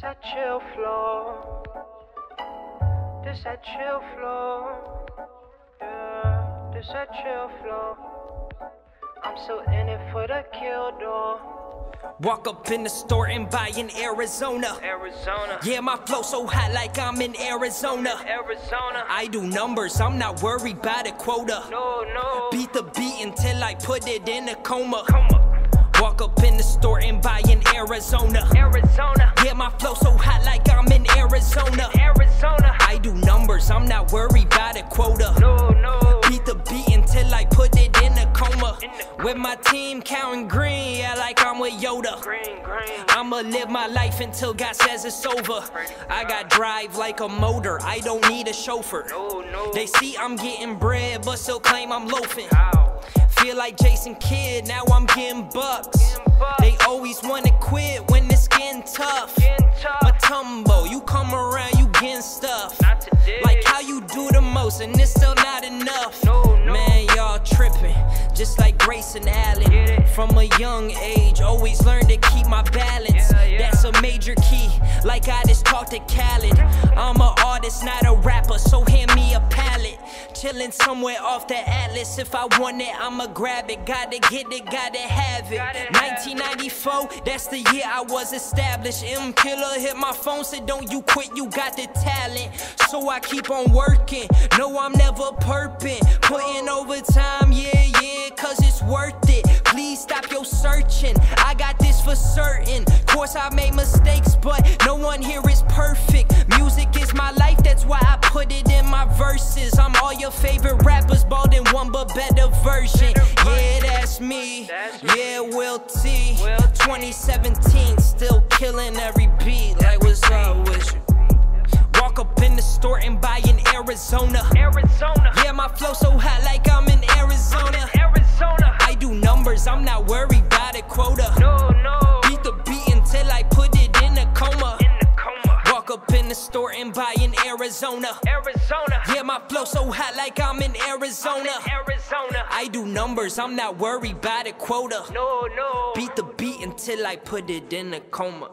This that chill flow. This that chill flow. Yeah, this that chill flow. I'm so in it for the kill door. Walk up in the store and buy in Arizona. Arizona. Yeah, my flow so hot like I'm in Arizona. Arizona. I do numbers, I'm not worried about a quota. No, no. Beat the beat until I put it in a coma. Come on. Walk up in the store and buy Arizona. Arizona. Yeah, my flow so hot like I'm in Arizona. Arizona. I do numbers, I'm not worried about a quota. No, no. Beat the beat until I put it in a coma. In the- With my team counting green, yeah, like I'm with Yoda. Green, green. I'ma live my life until God says it's over. I got drive like a motor, I don't need a chauffeur. No, no. They see I'm getting bread, but still claim I'm loafing. Ow. Feel like Jason Kidd, now I'm getting bucks. They always wanna quit when it's getting tough. Mutombo, you come around, you getting stuff. Like how you do the most, and it's still not enough. No, no. Man, y'all tripping, just like Grayson Allen. From a young age, always learn to keep my balance. That's a major key, like I just talked to Khaled. I'm an artist, not a rapper, so hand me a palette. Chillin' somewhere off the atlas. If I want it, I'ma grab it. Gotta get it, gotta have it. Gotta have it. 1994, that's the year I was established. M Killer hit my phone, said, Don't you quit, you got the talent. So I keep on working. No, I'm never perping. Putting overtime, yeah, yeah, cause it's worth it. Please stop your searching. I got this for certain. Course, I made mistakes, but no one here is perfect. Music is bald in one but better version. Yeah, that's me. Yeah. Will T. 2017, still killing every beat. Like, what's up with you? Walk up in the store and buy in Arizona. Arizona. Yeah, my flow so hot like I'm in Arizona. Arizona. I do numbers, I'm not worried about a quota. The store and buy in Arizona. Arizona. Yeah, my flow so hot like I'm in Arizona. Arizona. I do numbers, I'm not worried about a quota. No, no. Beat the beat until I put it in a coma.